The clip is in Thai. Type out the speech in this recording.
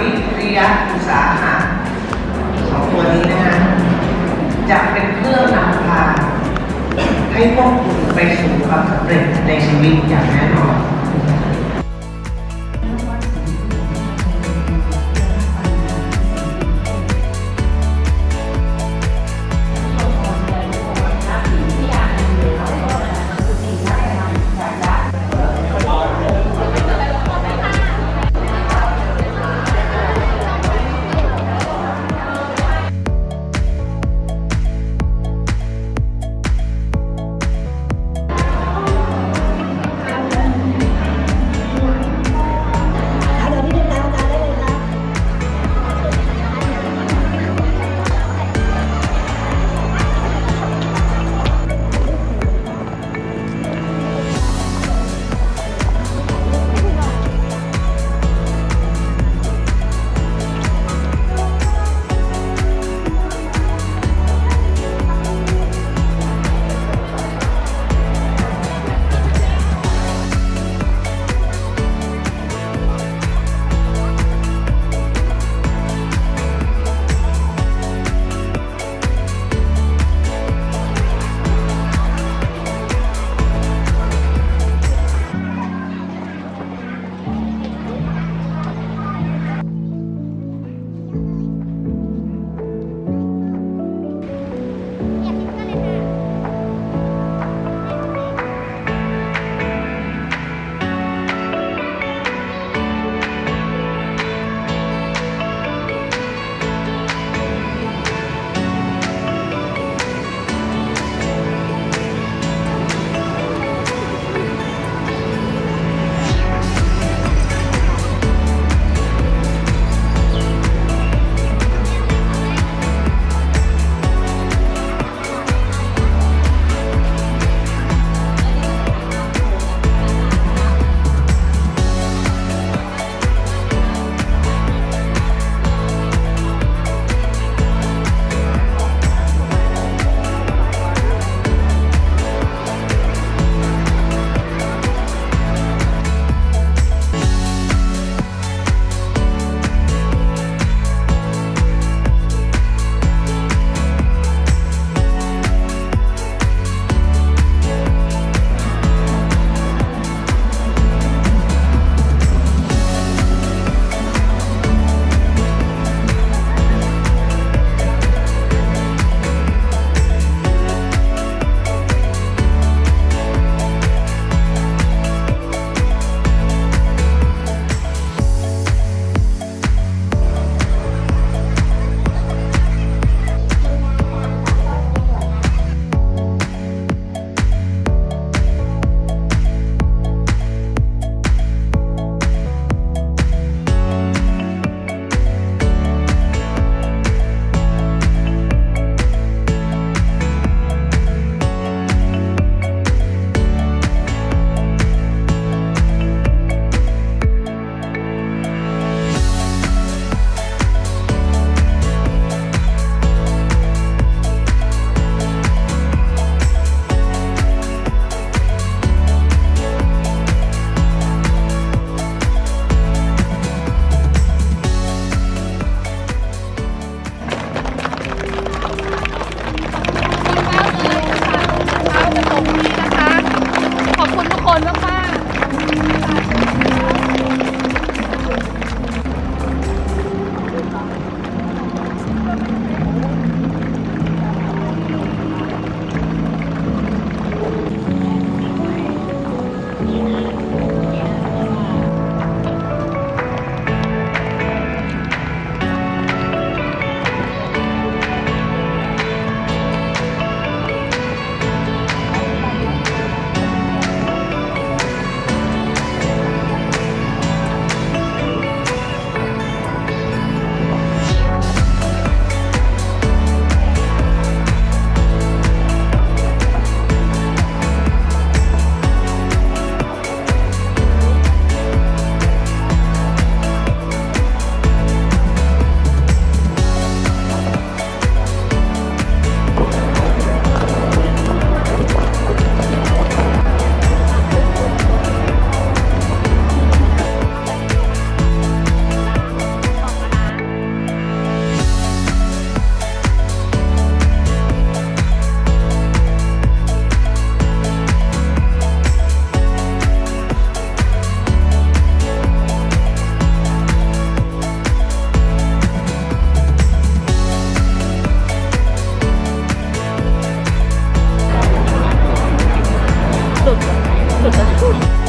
วิริยะอุตสาหะสองตัวนี้นะฮะจะเป็นเครื่องนำพาให้พวกคุณไปสู่ความสำเร็จในชีวิตอย่างแน่นอน มากๆ 呵呵呵。